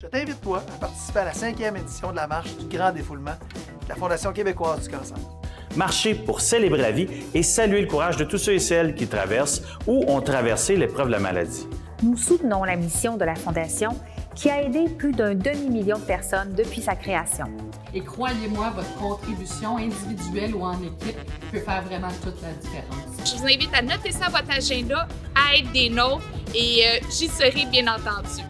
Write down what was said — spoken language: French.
Je t'invite, toi, à participer à la cinquième édition de la marche du Grand Défoulement de la Fondation québécoise du cancer. Marcher pour célébrer la vie et saluer le courage de tous ceux et celles qui traversent ou ont traversé l'épreuve de la maladie. Nous soutenons la mission de la Fondation qui a aidé plus d'un demi-million de personnes depuis sa création. Et croyez-moi, votre contribution individuelle ou en équipe peut faire vraiment toute la différence. Je vous invite à noter ça à votre agenda, à être des nôtres et euh, j'y serai bien entendu.